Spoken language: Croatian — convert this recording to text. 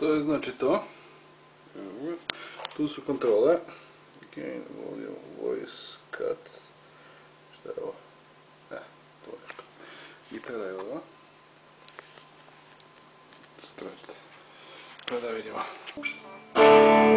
video. Evo ga. Tu su kontrole. Gain, volume, voice, cut. Šta je ovo? E, to je što. Gitara je ova. Strat. Pa da vidimo.